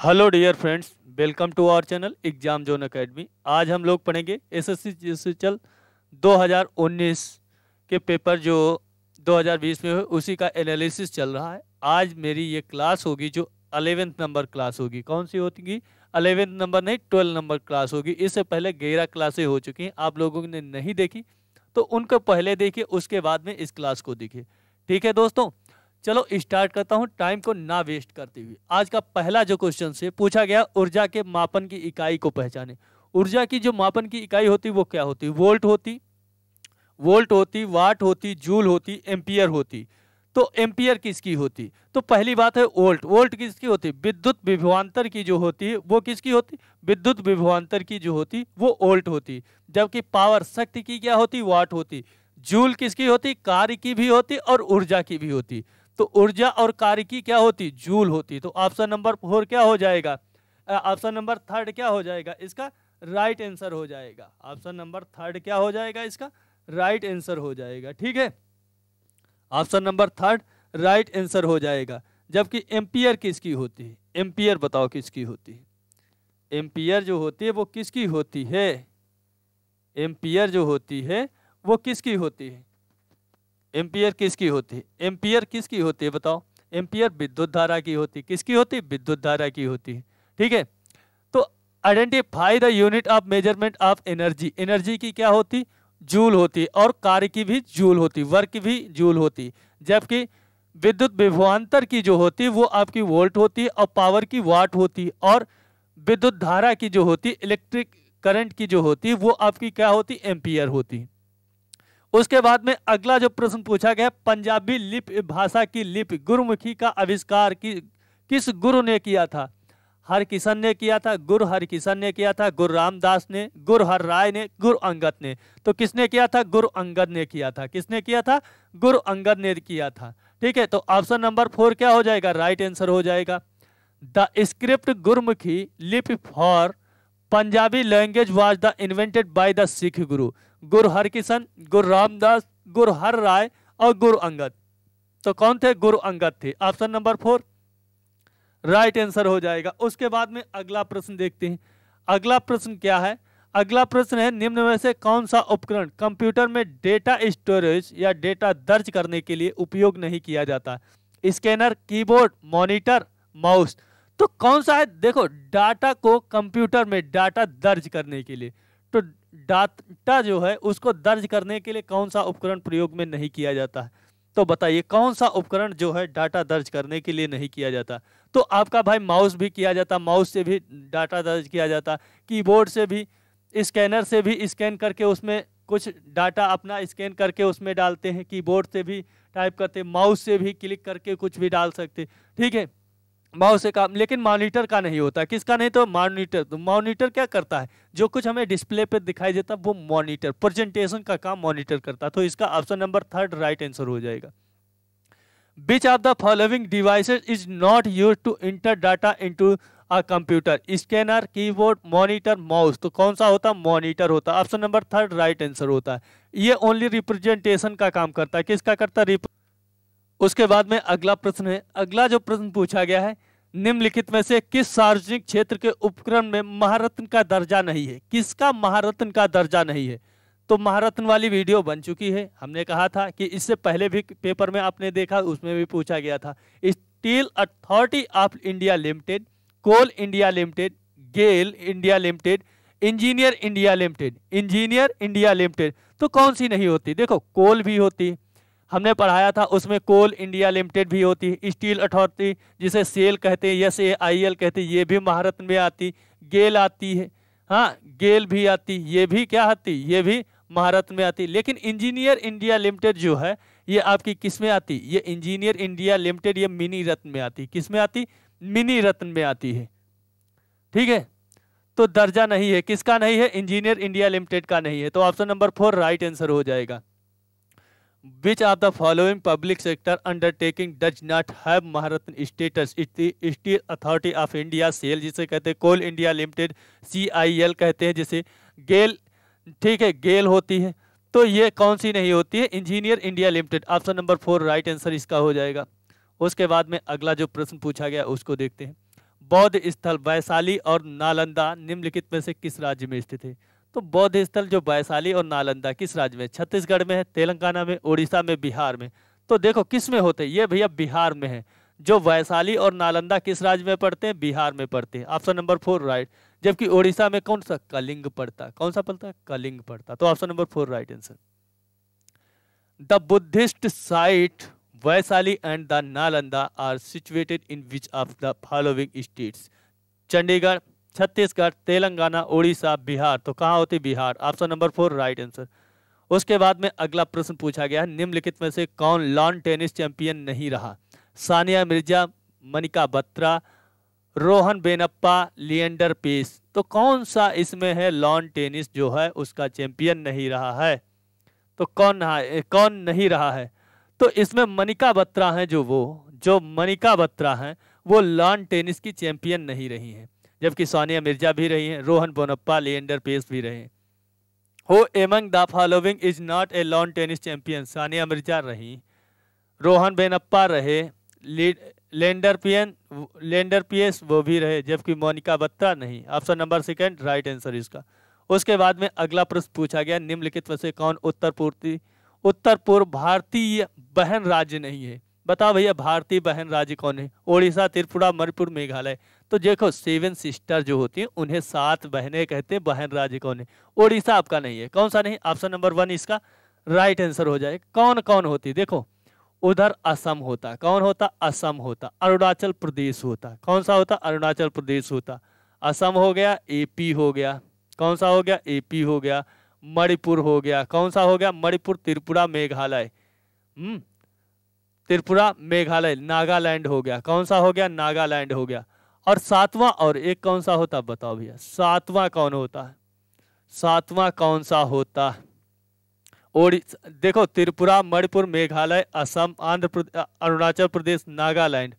Hello dear friends welcome to our channel exam zone academy आज हम लोग पढ़ेंगे एसएससी जीएसएचएल 2019 के पेपर जो 2020 में हुए, उसी का एनालिसिस चल रहा है। आज मेरी ये क्लास होगी जो अलेवेंथ नंबर क्लास होगी। कौन सी होगी? अलेवेंथ नंबर नहीं ट्वेल्व नंबर क्लास होगी। इससे पहले ग्यारह क्लासें हो चुकी हैं, आप लोगों ने नहीं देखी तो उनको पहले देखिए, उसके बाद में इस क्लास को देखिए। ठीक है दोस्तों? चलो स्टार्ट करता हूँ टाइम को ना वेस्ट करते हुए। आज का पहला जो क्वेश्चन से पूछा गया ऊर्जा के मापन की इकाई को पहचाने। ऊर्जा की जो मापन की इकाई होती, वो क्या होती? वोल्ट होती वोल्ट होती, वाट होती, जूल होती, एम्पियर होती। तो एम्पियर किसकी होती? तो पहली बात है वोल्ट। वोल्ट किसकी होती? विद्युत विभवान्तर की जो होती है, वो किसकी होती? विद्युत विभवान्तर की जो होती, वो वोल्ट होती। जबकि पावर शक्ति की क्या होती? वाट होती। जूल किसकी होती? कार्य की भी होती और ऊर्जा की भी होती। तो ऊर्जा और कार्य की क्या होती? जूल होती। तो ऑप्शन नंबर फोर क्या हो जाएगा? ऑप्शन नंबर थर्ड क्या हो जाएगा? इसका राइट आंसर हो जाएगा। ऑप्शन नंबर थर्ड क्या हो जाएगा इसका? राइट आंसर हो जाएगा। ठीक है? Option number third right answer हो जाएगा। जबकि एम्पियर किसकी होती है? एम्पियर बताओ किसकी होती है? एम्पियर जो होती है वो किसकी होती है? एम्पियर जो होती है वो किसकी होती है? एम्पियर किसकी होती? है एम्पियर किसकी होती है बताओ? एम्पियर विद्युत धारा की होती किसकी होती? विद्युत धारा की होती है। ठीक है? तो identify the unit of measurement of energy energy की क्या होती? जूल होती और कार्य की भी जूल होती वर्क भी जूल होती जबकि विद्युत विभवांतर की जो होती वो आपकी वोल्ट होती और पावर की वाट होती और विद्युत धारा की जो होती इलेक्ट्रिक करंट की जो होती वो आपकी क्या होती? एम्पियर होती उसके बाद में अगला जो प्रश्न पूछा गया, पंजाबी लिप भाषा की लिपि गुरुमुखी का आविष्कार की, किस गुरु ने किया था? हर किशन ने किया था, गुरु हर किशन ने किया था, गुरु रामदास ने, गुरु हर राय ने, गुरु अंगद ने। तो किसने किया था? गुरु अंगद ने किया था। किसने किया था? गुरु अंगद ने किया था। ठीक है तो ऑप्शन नंबर फोर क्या हो जाएगा? राइट आंसर हो जाएगा। The script Gurmukhi lip for Punjabi language was the invented by the Sikh guru Guru Harkishan गुरु रामदास गुरु हर राय और गुरु अंगद तो कौन थे? गुरु अंगद थे। Option number four right answer हो जाएगा। उसके बाद में अगला प्रश्न देखते हैं। अगला प्रश्न क्या है? अगला प्रश्न है, निम्न में से कौन सा उपकरण कंप्यूटर में डेटा स्टोरेज या डेटा दर्ज करने के लिए उपयोग नहीं किया जाता? स्कैनर कीबोर्ड मॉनिटर माउस तो कौन सा है? देखो, डाटा को कंप्यूटर में डाटा दर्ज करने के लिए। तो डाटा जो है, उसको दर्ज करने के लिए कौन सा उपकरण प्रयोग में नहीं किया जाता? है तो बताइए, कौन सा उपकरण जो है, डाटा दर्ज करने के लिए नहीं किया जाता? तो आपका भाई माउस भी किया जाता, माउस से भी डाटा दर्ज किया जाता, कीबोर्ड से भी, स्कैनर से भी स्कैन करके उसमें कुछ डाटा अपना स्कैन करके उसमें डालते हैं, कीबोर्ड से भी टाइप करते, माउस से भी क्लिक करके कुछ भी डाल सकते। ठीक है? माउस से काम लेकिन मॉनिटर का नहीं होता। किसका नहीं तो मॉनिटर। तो मॉनिटर क्या करता है? जो कुछ हमें डिस्प्ले पे दिखाई देता है वो मॉनिटर, प्रेजेंटेशन का काम मॉनिटर करता है। तो इसका option number third right answer हो जाएगा। Which of the following devices is not use to enter data into a computer scanner keyboard monitor mouse तो कौन सा होता? है मॉनिटर होता। है option number third right answer होता है। ये ओनली रिप्रेजेंटेशन का काम करता है। किसका करता? है उसके बाद में अगला प्रश्न है, अगला जो प्रश्न पूछा गया है, निम्नलिखित में से किस सार्वजनिक क्षेत्र के उपक्रम में महारत्न का दर्जा नहीं है? किसका महारत्न का दर्जा नहीं है? तो महारत्न वाली वीडियो बन चुकी है। हमने कहा था कि इससे पहले भी पेपर में आपने देखा, उसमें भी पूछा गया था। Steel authority of India limited, coal India limited, GAIL India limited, engineer India limited, engineer India limited. तो कौन सी नहीं होती? देखो, कोल भी होती हमने पढ़ाया था, उसमें कोल इंडिया लिमिटेड भी होती है स्टील अथॉरिटी जिसे सेल कहते हैं, यस ए आई एल कहते हैं, ये भी महारत्न में आती, गेल आती है। हाँ गेल भी आती, ये भी क्या आती, ये भी महारत्न में आती। लेकिन इंजीनियर इंडिया लिमिटेड जो है, ये आपकी किसमें आती? ये इंजीनियर इंडिया लिमिटेड, ये मिनी रत्न में आती। किसमें आती? मिनी रत्न में आती है। ठीक है? तो दर्जा नहीं है। किसका नहीं है? इंजीनियर इंडिया लिमिटेड का नहीं है। तो option number four right answer हो जाएगा। Which of the following public sector undertaking does not have Maharatna status? Steel authority of India SAIL जिसे कहते हैं coal India limited C I L कहते हैं जिसे। गेल ठीक है गेल होती है। तो ये कौन सी नहीं होती है? Engineer India limited option number four right answer इसका हो जाएगा। उसके बाद में अगला जो प्रश्न पूछा गया, उसको देखते हैं। बौद्ध स्थल, वैशाली और नालंदा निम्नलिखित में से किस राज्य में स्थित है? तो बौद्ध स्थल जो वैशाली और नालंदा, किस राज्य में? छत्तीसगढ़ में है, तेलंगाना में उड़ीसा में, बिहार में। तो देखो, किसमें होते ये भैया बिहार में है। जो वैशाली और नालंदा किस राज्य में पढ़ते हैं? बिहार में पढ़ते हैं। Option number four, right. जबकि ओडिशा में कौन सा? कलिंग पड़ता। कौन सा पड़ता कलिंग पड़ता। तो option number four, right answer. The Buddhist site Vaishali and the Nalanda are situated in which of the following states. Chandigarh Chhattisgarh, Telangana Orissa Bihar. तो कहाँ होती Bihar? Option number four right answer उसके बाद में अगला प्रश्न पूछा गया है, निम्नलिखित में से कौन लॉन टेनिस चैंपियन नहीं रहा? सानिया मिर्ज़ा, मनिका बत्रा, रोहन बेनप्पा, लिएंडर पेस। तो कौन सा इसमें है लॉन टेनिस जो है, उसका चैंपियन नहीं रहा है? तो कौन रहा कौन नहीं रहा है? तो इसमें मनिका बत्रा हैं जो वो, जो मनिका बत्रा हैं, वो लॉन टेनिस की चैंपियन नहीं रही हैं। जबकि सोनिया मिर्ज़ा भी रही हैं, रोहन बोनप्पा, लिएंडर पेस भी रहे हो। Among the following is not a lawn tennis champion, Sania Mirza रही रोहन बेनप्पा रहे लेंडर पियन, लेंडर पीएस वो भी रहे, जबकि मोनिका बत्रा नहीं। Option number second, right answer इसका। उसके बाद में अगला प्रश्न पूछा गया, निम्नलिखित में से कौन उत्तर पूर्वी उत्तर पूर्व भारतीय बहन राज्य नहीं है? बताओ भैया, भारतीय बहन राज्य कौन है? ओडिशा, त्रिपुरा, मणिपुर, मेघालय। तो देखो सेवन सिस्टर जो होती हैं, उन्हें सात बहनें कहते हैं, बहन राज्य कौन है? ओडिशा आपका नहीं है। कौन सा नहीं? ऑप्शन नंबर वन इसका। राइट आंसर हो जाए। कौन कौन होती देखो, उधर असम होता कौन होता? असम होता। अरुणाचल प्रदेश होता। कौन सा होता? अरुणाचल प्रदेश होता। असम हो गया एपी हो गया। कौन सा हो गया? एपी हो गया। मणिपुर हो गया। कौन सा हो गया? मणिपुर, त्रिपुरा, मेघालय। हम्म त्रिपुरा, मेघालय, नागालैंड हो गया। कौन सा हो गया? नागालैंड हो गया। और सातवां और एक कौन सा होता? बताओ भैया। सातवां कौन होता? है सातवां कौन सा होता? है देखो, त्रिपुरा, मणिपुर, मेघालय, असम, आंध्र प्रदेश अरुणाचल प्रदेश, नागालैंड।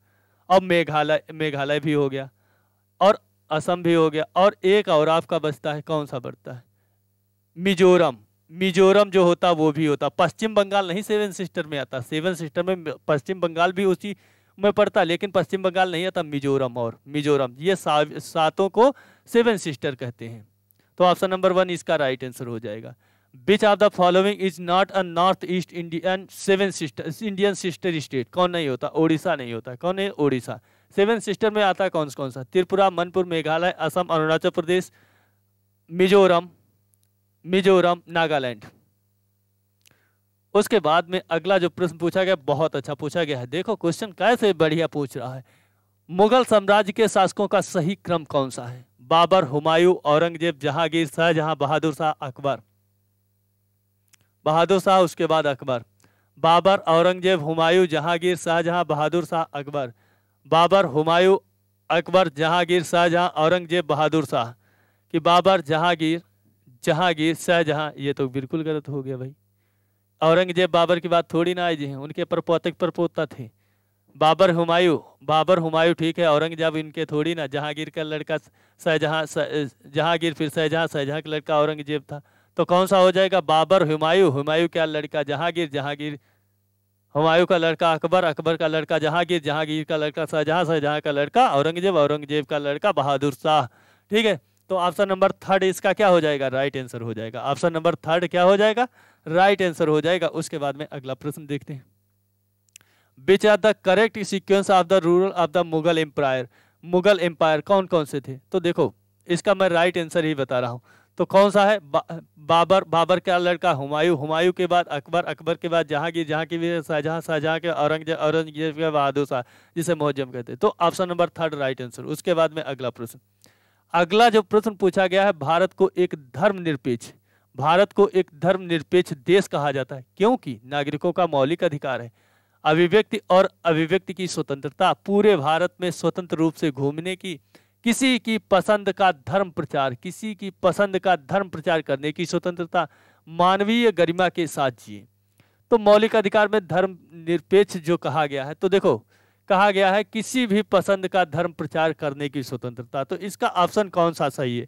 अब मेघालय मेघालय भी हो गया और असम भी हो गया। और एक और आपका बचता है, कौन सा बढ़ता है? मिजोरम। मिजोरम जो होता, वो भी होता। पश्चिम बंगाल नहीं सेवन सिस्टर में आता। सेवन सिस्टर में पश्चिम बंगाल भी उसी में पड़ता, लेकिन पश्चिम बंगाल नहीं आता, मिजोरम और, मिजोरम। ये सातों को सेवन सिस्टर कहते हैं। तो ऑप्शन नंबर वन इसका राइट आंसर हो जाएगा। Which of the following is not a north east Indian seven sister Indian sister state कौन नहीं होता? ओडिशा नहीं होता। कौन है? ओडिशा। सेवन सिस्टर में आता कौन कौन सा? त्रिपुरा मणिपुर मेघालय, असम, अरुणाचल प्रदेश, मिजोरम। मिजोरम, नागालैंड। उसके बाद में अगला जो प्रश्न पूछा गया, बहुत अच्छा पूछा गया है। देखो, क्वेश्चन कैसे बढ़िया पूछ रहा है। मुगल साम्राज्य के शासकों का सही क्रम कौन सा है? बाबर, हुमायूं, औरंगज़ेब, जहांगीर शाहजहां बहादुर शाह, अकबर। बहादुर शाह, उसके बाद अकबर। बाबर, औरंगज़ेब, हुमायूं, जहांगीर शाहजहां बहादुर शाह, अकबर। बाबर, हुमायूं, अकबर, जहांगीर शाहजहां औरंगज़ेब, बहादुर शाह। कि बाबर, जहांगीर जहांगीर शाहजहां ये तो बिल्कुल गलत हो गया भाई। औरंगज़ेब बाबर की बात थोड़ी ना आई जी उनके परपोतक परपोता थे। बाबर हुमायूं बाबर हुमायूं ठीक है, औरंगज़ेब इनके थोड़ी ना, जहांगीर का लड़का शाहजहां जहांगीर फिर शाहजहां शाहजहां का लड़का औरंगज़ेब था। तो कौन सा हो जाएगा? बाबर हुमायूं हुमायूं का लड़का? जहांगीर जहांगीर। हुमायूं का लड़का अकबर अकबर का लड़का जहांगीर जहांगीर का लड़का शाहजहां शाहजहां का लड़का, औरंगज़ेब औरंगज़ेब का लड़का बहादुर शाह, ठीक है? तो ऑप्शन नंबर थर्ड इसका क्या हो जाएगा? राइट right आंसर हो जाएगा। ऑप्शन नंबर थर्ड क्या हो जाएगा? राइट right आंसर हो जाएगा। उसके बाद में अगला प्रश्न देखते हैं। Which are the correct sequence of the rural of the Mughal empire Mughal empire कौन कौन से थे? तो देखो इसका मैं राइट right आंसर ही बता रहा हूँ। तो कौन सा है? बा, बाबर बाबर का लड़का हुमायूं। हुमायूं के बाद अकबर अकबर के बाद जहांगीर जहांगीर शाहजहां शाहजहां के औरंगज़ेब औरंगज़ेब के बहादुर शाह जिसे मोहजम कहते हैं। तो option number third right answer उसके बाद में अगला प्रश्न। अगला जो प्रश्न पूछा गया है, भारत को एक धर्मनिरपेक्ष, भारत को एक धर्मनिरपेक्ष देश कहा जाता है। क्योंकि नागरिकों का मौलिक अधिकार है, अभिव्यक्ति और अभिव्यक्ति की स्वतंत्रता, पूरे भारत में स्वतंत्र रूप से घूमने की, किसी की पसंद का धर्म प्रचार, किसी की पसंद का धर्म प्रचार करने की स्वतंत्रता मानवीय गरिमा के साथ जिए। तो मौलिक अधिकार में धर्म निरपेक्ष जो कहा गया है तो देखो कहा गया है, किसी भी पसंद का धर्म प्रचार करने की स्वतंत्रता। तो इसका ऑप्शन कौन सा सही है?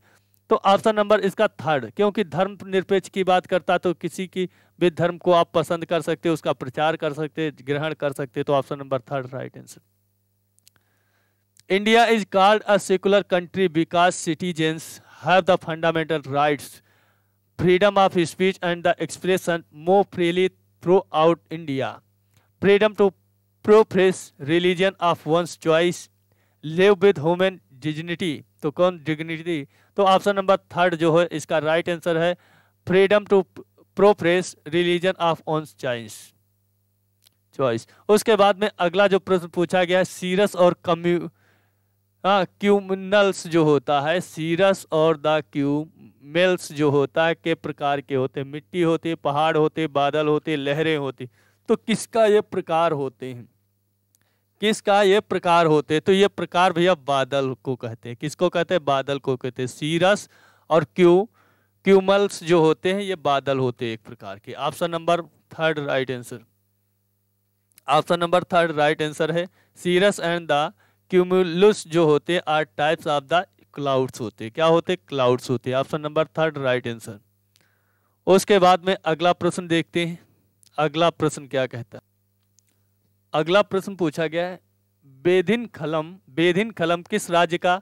तो ऑप्शन नंबर इसका थर्ड, क्योंकि धर्म निरपेक्ष की बात करता तो किसी की भी धर्म को आप पसंद कर सकते उसका प्रचार कर सकते ग्रहण कर सकते तो option number third right answer. India is called a secular country because citizens have the fundamental rights, freedom of speech and the expression more freely throughout India. Freedom to profess religion of one's choice live with human dignity तो कौन dignity तो option number third जो है, इसका right right answer है freedom to profess religion of one's choice choice उसके बाद में अगला जो प्रश्न पूछा गया है सीरस और कम्यू हाँ क्यूमिनल्स जो होता है सीरस और द क्यूमेल्स जो होता है, के प्रकार के होते हैं? मिट्टी होती, पहाड़ होते, बादल होते, लहरें होती। तो किसका ये प्रकार होते हैं? किसका ये प्रकार होते? तो ये प्रकार भैया बादल को कहते हैं। किसको कहते हैं? बादल को कहते हैं। सीरस और क्यू, क्यूमल्स जो होते हैं, ये बादल होते हैं एक प्रकार के। Option number third right answer. Option number third right answer है, सीरस एंड द क्यूमुलस जो होते हैं, are types of the clouds होते क्या होते क्लाउड्स होते option number third right answer. उसके बाद में अगला प्रश्न देखते हैं। अगला प्रश्न क्या कहता है? अगला प्रश्न पूछा गया है, बेदिन खलम बेदिन खलम किस राज्य का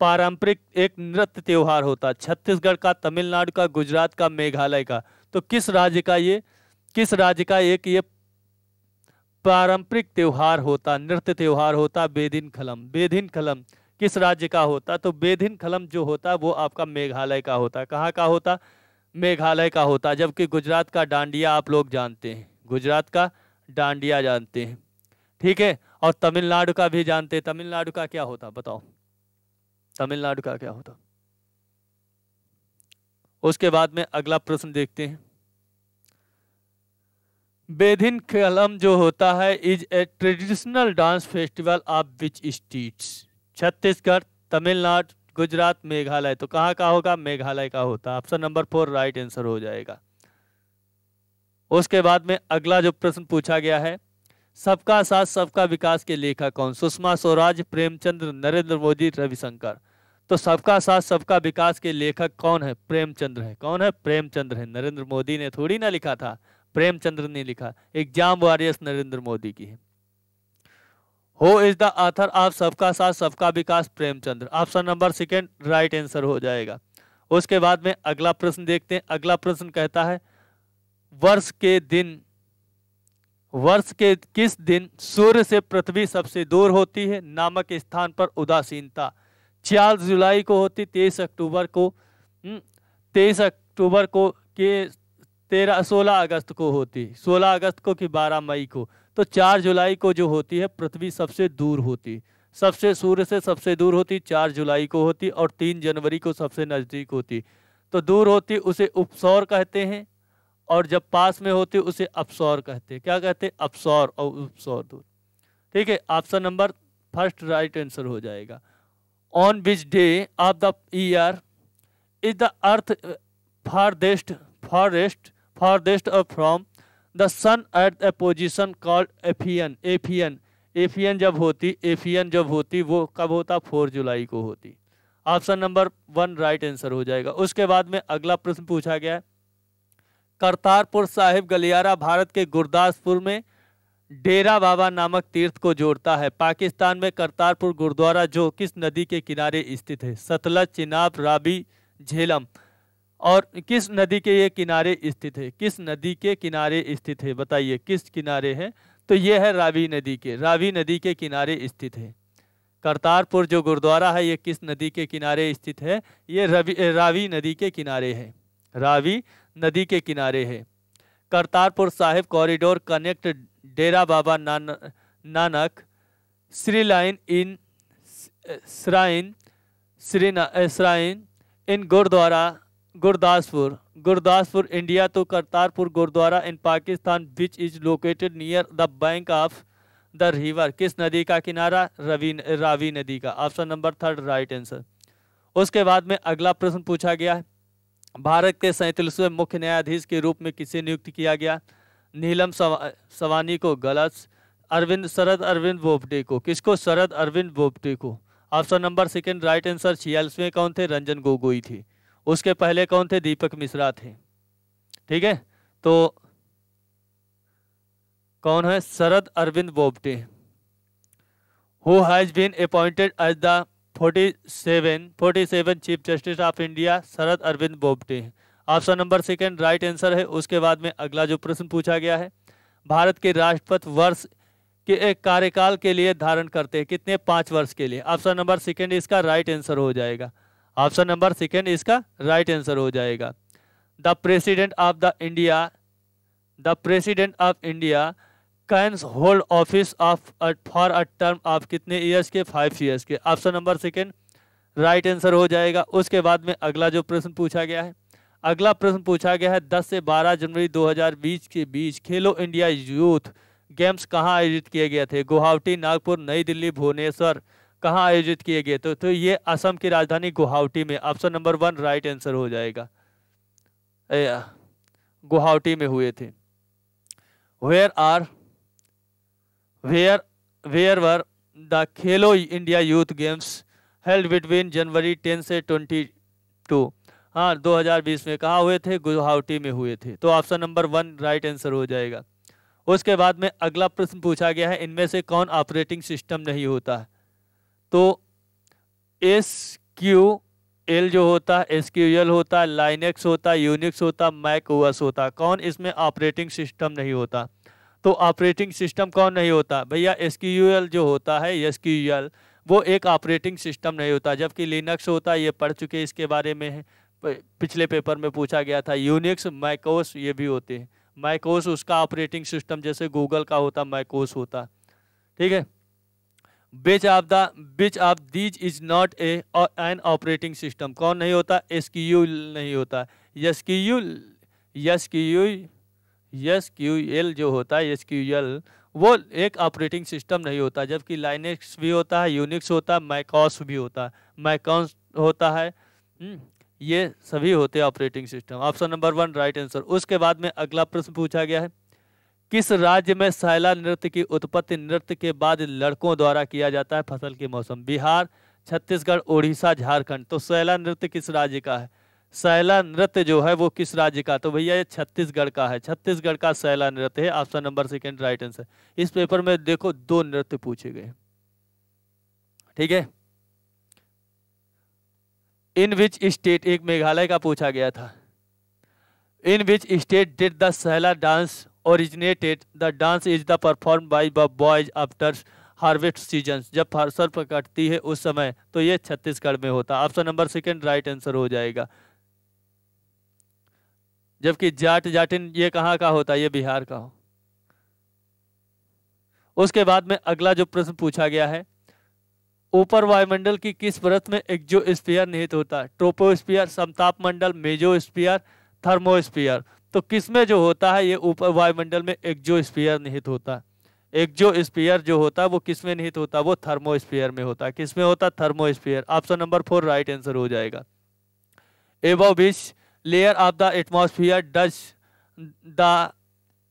पारंपरिक एक नृत्य त्योहार होता छत्तीसगढ़ का, तमिलनाडु का, गुजरात का, मेघालय का। तो किस राज्य का ये, किस राज्य का एक ये पारंपरिक त्योहार होता, नृत्य त्योहार होता, बेदिन खलम? बेदिन खलम किस राज्य का होता? तो बेदिन खलम जो होता वो आपका मेघालय का होता कहाँ का होता? मेघालय का होता जबकि गुजरात का डांडिया आप लोग जानते हैं। गुजरात का डांडिया जानते हैं। ठीक है? और तमिलनाडु का भी जानते तमिलनाडु का क्या होता? बताओ। तमिलनाडु का क्या होता? उसके बाद में अगला प्रश्न देखते हैं। बेधिन कलम जो होता है is a traditional dance festival of which states Chhattisgarh, Tamil Nadu, Gujarat, Meghalaya. तो कहाँ का होगा? मेघालय का होता। Option number four right answer हो जाएगा। उसके बाद में अगला जो प्रश्न पूछा गया है सबका साथ सबका विकास के लेखक कौन सुषमा स्वराज प्रेमचंद्र नरेंद्र मोदी, रविशंकर। तो सबका साथ सबका विकास के लेखक कौन है? प्रेमचंद्र है। कौन है? प्रेमचंद्र है। नरेंद्र मोदी ने थोड़ी ना लिखा था। प्रेमचंद्र ने लिखा। एग्ज़ाम वॉरियर्स नरेंद्र मोदी की है। हो इज़ द आथर ऑफ़ सबका साथ सबका विकास Premchandra option number second, right answer हो जाएगा। उसके बाद में अगला प्रश्न देखते हैं। अगला प्रश्न कहता है, वर्ष के दिन वर्ष के किस दिन सूर्य से पृथ्वी सबसे दूर होती है? नामक स्थान पर उदासीनता। चार जुलाई को होती तेईस अक्टूबर को हम्म, तेईस अक्टूबर को के तेरह सोलह अगस्त को होती। सोलह अगस्त को कि बारह मई को। तो चार जुलाई को जो होती है पृथ्वी सबसे दूर होती। सबसे सूर्य से सबसे दूर होती चार जुलाई को होती और तीन जनवरी को सबसे नज़दीक होती। तो दूर होती उसे उपसौर कहते हैं। और जब पास में होते उसे अपसौर कहते। क्या कहते? अपसौर और उपसौर दूर। ठीक है, option number first right answer हो जाएगा। On which day of the year is the earth farthest forest farthest from the sun at a position called aphelion aphelion. Aphelion जब होती, एफियन जब होती, वो कब होता? फोर जुलाई को होती। Option number one right answer हो जाएगा। उसके बाद में अगला प्रश्न पूछा गया है। करतारपुर साहिब गलियारा भारत के गुरदासपुर में डेरा बाबा नामक तीर्थ को जोड़ता है। पाकिस्तान में करतारपुर गुरुद्वारा, जो किस नदी के किनारे स्थित है? सतलज, चिनाब, राबी, झेलम। और किस नदी के ये किनारे स्थित है? किस नदी के किनारे स्थित है? बताइए, किस किनारे है? तो ये है रावी नदी के रावी नदी के किनारे स्थित है। करतारपुर जो गुरुद्वारा है, ये किस नदी के किनारे स्थित है? ये रवि, रावी नदी के किनारे है। रावी नदी के किनारे है। करतारपुर साहिब कॉरिडोर कनेक्ट डेरा बाबा नान, Nanak Shri line in shrine Shri shrine in gurdwara Gurdaspur Gurdaspur India तो Kartarpur gurdwara in Pakistan which is located near the bank of the river किस नदी का किनारा? रवि रावी नदी का। Option number third right answer उसके बाद में अगला प्रश्न पूछा गया है। भारत के सैंतीसवें मुख्य न्यायाधीश के रूप में किसे नियुक्त किया गया? नीलम सवानी को गलत, अरविंद, शरद अरविंद बोबडे को। किसको? शरद अरविंद बोबडे को। Option number second right answer छियालीसवें कौन थे? रंजन गोगोई थी। उसके पहले कौन थे? दीपक मिश्रा थे। ठीक है? तो कौन है? Sharad Arvind Bobde. Who has been appointed as the 47 47 chief justice of India Sharad Arvind Bobde option number second right answer है, उसके बाद में अगला जो प्रश्न पूछा गया है, भारत के राष्ट्रपति वर्ष के एक कार्यकाल के लिए धारण करते हैं, कितने? पाँच वर्ष के लिए। ऑप्शन नंबर सेकेंड इसका राइट आंसर हो जाएगा। ऑप्शन नंबर सेकेंड इसका राइट आंसर हो जाएगा। The president of the India, the president of India can hold office of for a term of कितने ईयर्स के? फाइव ईयर्स के। Option number second right answer हो जाएगा। उसके बाद में अगला जो प्रश्न पूछा गया है। अगला प्रश्न पूछा गया है 10 से 12 जनवरी 2020 के बीच खेलो इंडिया यूथ गेम्स कहाँ आयोजित किए गए थे? गुवाहाटी, नागपुर, नई दिल्ली, भुवनेश्वर कहाँ आयोजित किए गए थे? तो ये असम की राजधानी गुवाहाटी में। Option number one right answer हो जाएगा। गुवाहाटी में हुए थे। Where are where where were the Khelo India youth games held between January 10 से 22 हाँ 2020 में कहा हुए थे? गुवाहाटी में हुए थे। तो option number one right answer हो जाएगा। उसके बाद में अगला प्रश्न पूछा गया है, इनमें से कौन ऑपरेटिंग सिस्टम नहीं होता? है तो एस क्यू एल जो होता है एस क्यू एल होता है लाइनेक्स होता है यूनिक्स होता है मैक ओएस होता, कौन इसमें ऑपरेटिंग सिस्टम नहीं होता? तो ऑपरेटिंग सिस्टम कौन नहीं होता? भैया एस जो होता है एस वो एक ऑपरेटिंग सिस्टम नहीं होता। जबकि लिनक्स होता है ये पढ़ चुके इसके बारे में है पिछले पेपर में पूछा गया था। यूनिक्स मैकोस ये भी होते हैं। मैकोस उसका ऑपरेटिंग सिस्टम जैसे गूगल का होता मैकोस होता। ठीक है? Which of the which of these is not a an operating system कौन नहीं होता? एस नहीं होता। S Q S Q S Q L जो होता है एस क्यू एल वो एक ऑपरेटिंग सिस्टम नहीं होता जबकि लाइनेक्स भी होता है यूनिक्स होता है मैकॉस भी होता है। मैकॉस होता है हम्म, ये सभी होते हैं operating system option number one right answer उसके बाद में अगला प्रश्न पूछा गया है किस राज्य में सैला नृत्य की उत्पत्ति नृत्य के बाद लड़कों द्वारा किया जाता है फ़सल के मौसम? बिहार छत्तीसगढ़ उड़ीसा झारखंड। तो सैला नृत्य किस राज्य का है? सैला नृत्य जो है वो किस राज्य का? तो भैया ये छत्तीसगढ़ का है। छत्तीसगढ़ का सैला नृत्य है, option number second right answer. इस पेपर में देखो दो नृत्य पूछे गए। ठीक है? इन विच स्टेट, एक मेघालय का पूछा गया था। In which state did the Saila dance originated? The dance is the perform by boys after harvest season जब फ़सल कटती है उस समय तो ये छत्तीसगढ़ में होता। Option number second right answer हो जाएगा। जबकि जाट जाटिन ये कहाँ का होता है ये बिहार का हो। उसके बाद में अगला जो प्रश्न पूछा गया है, ऊपर वायुमंडल की किस परत में एक्जोस्फीयर निहित होता है? ट्रोपोस्फीयर समताप मंडल मेजोस्फीयर, थर्मोस्फीयर। तो किसमें जो होता है, ये ऊपर वायुमंडल में एक्जोस्फीयर निहित होता है? एक्जोस्फीयर जो होता है, वो किसमें निहित होता है? वो थर्मोस्फीयर में होता है। किसमें होता है? Thermosphere. Option number four right answer हो जाएगा। Above beach layer of the atmosphere does the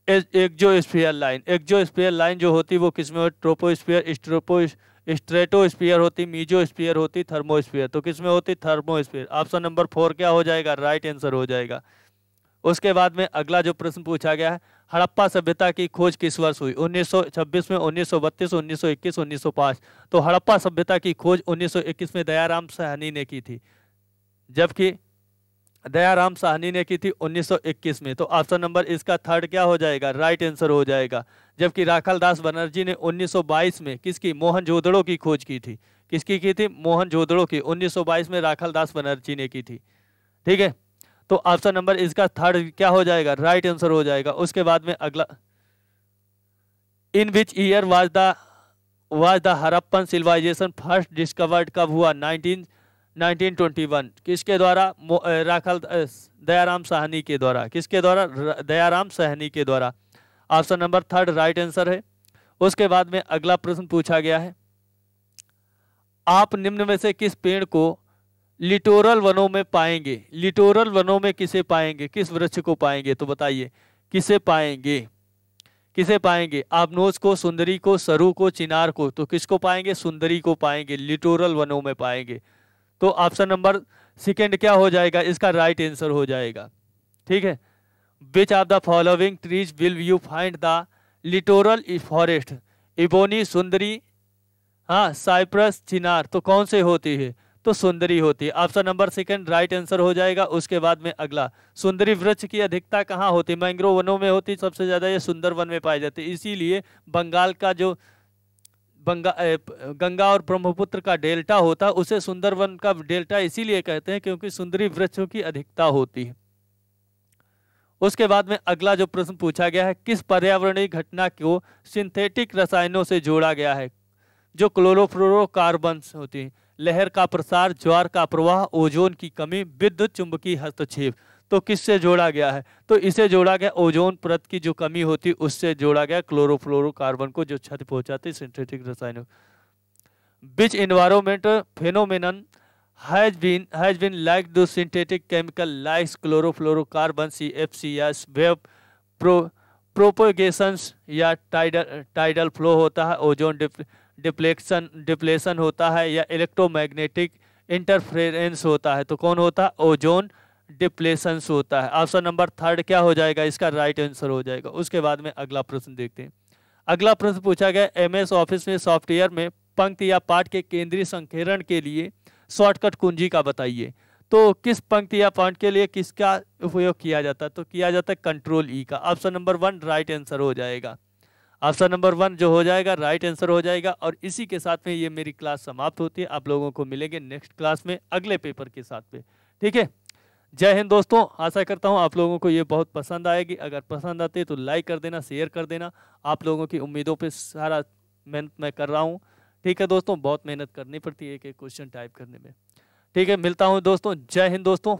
exosphere line exosphere line जो होती वो किसमें ट्रोपोस्फीयर स्ट्रोपो स्ट्रेटोस्फीयर होती मीजोस्फीयर होती थर्मोस्फीयर तो किसमें होती? थर्मोस्फीयर ऑप्शन नंबर फोर क्या हो जाएगा? राइट right आंसर हो जाएगा। उसके बाद में अगला जो प्रश्न पूछा गया है, हड़प्पा सभ्यता की खोज किस वर्ष हुई? 1926 में 1932 1921 1905 तो हड़प्पा सभ्यता की खोज 1921 में दयाराम सहनी ने की थी। जबकि दयाराम साहनी ने की थी 1921 में। तो ऑप्शन नंबर इसका थर्ड क्या हो जाएगा? राइट आंसर हो जाएगा। जबकि राखल दास बनर्जी ने 1922 में किसकी? मोहन जोदड़ो की खोज की थी। किसकी की थी? मोहन जोदड़ो की। 1922 में राखल दास बनर्जी ने की थी। ठीक है? तो ऑप्शन नंबर इसका थर्ड क्या हो जाएगा? राइट आंसर हो जाएगा। उसके बाद में अगला। In which year was the was the Harappan civilization first discovered कब हुआ? नाइनटीन 19 1921 किसके द्वारा? राखल दयाराम साहनी के द्वारा। किसके द्वारा? दयाराम साहनी के द्वारा। Option number third right answer है। उसके बाद में अगला प्रश्न पूछा गया है। आप निम्न में से किस पेड़ को लिटोरल वनों में पाएँगे? लिटोरल वनों में किसे पाएँगे? किस वृक्ष को पाएँगे? तो बताइए, किसे पाएँगे? किसे पाएँगे? आपनोज को, सुंदरी को, सरू को, चिनार को तो किसको पाएँगे? सुंदरी को पाएँगे, लिटोरल वनों में पाएँगे। तो ऑप्शन नंबर सेकेंड क्या हो जाएगा? इसका राइट right आंसर हो जाएगा। ठीक है? Which of the following trees will you find the littoral forest ebony sundari हाँ साइप्रस चिनार तो कौन से होती है? तो सुंदरी होती है। Option number second right answer हो जाएगा। उसके बाद में अगला। सुंदरी वृक्ष की अधिकता कहाँ होती? है मैंग्रोव वनों में होती। सबसे ज़्यादा ये सुंदर वन में पाई जाती है। इसीलिए बंगाल का जो बंगा गंगा और ब्रह्मपुत्र का डेल्टा होता है उसे सुंदरवन का डेल्टा इसीलिए कहते हैं क्योंकि सुंदरी वृक्षों की अधिकता होती है। उसके बाद में अगला जो प्रश्न पूछा गया है, किस पर्यावरणीय घटना को सिंथेटिक रसायनों से जोड़ा गया है? जो क्लोरोफ्लोरोकार्बन होती है, लहर का प्रसार, ज्वार का प्रवाह, ओजोन की कमी, विद्युत चुंबकीय हस्तक्षेप। तो किससे जोड़ा गया है? तो इसे जोड़ा गया ओजोन परत की जो कमी होती, उससे जोड़ा गया क्लोरोफ्लोरोकार्बन को जो क्षति पहुंचाती सिंथेटिक रसायनों। Which environment phenomenon has been has been like the synthetic chemical like chlorofluorocarbon CFCs wave pro propagations या टाइडल टाइडल फ्लो होता है ओजोन डिप्लेक्शन डिप्लेशन होता है, या इलेक्ट्रोमैग्नेटिक इंटरफेरेंस होता है। तो कौन होता है? ओजोन डिप्लेशंस होता है। ऑप्शन नंबर थर्ड क्या हो जाएगा? इसका राइट आंसर हो जाएगा। उसके बाद में अगला प्रश्न देखते हैं। अगला प्रश्न पूछा गया एमएस ऑफ़िस में सॉफ्टवेयर में पंक्ति या पाठ के केंद्रीय संकेरण के लिए शॉर्टकट कुंजी का बताइए। तो किस पंक्ति या पॉइंट के लिए किसका उपयोग किया जाता? है तो किया जाता है कंट्रोल ई का। Option number one right answer हो जाएगा। ऑप्शन नंबर वन जो हो जाएगा राइट आंसर हो जाएगा और इसी के साथ में ये मेरी क्लास समाप्त होती है। आप लोगों को मिलेंगे नेक्स्ट क्लास में अगले पेपर के साथ में। ठीक है? जय हिंद दोस्तों, आशा करता हूँ आप लोगों को ये बहुत पसंद आएगी। अगर पसंद आती है तो लाइक कर देना शेयर कर देना। आप लोगों की उम्मीदों पे सारा मेहनत मैं कर रहा हूँ। ठीक है दोस्तों, बहुत मेहनत करनी पड़ती है एक एक क्वेश्चन टाइप करने में। ठीक है, मिलता हूँ दोस्तों, जय हिंद दोस्तों।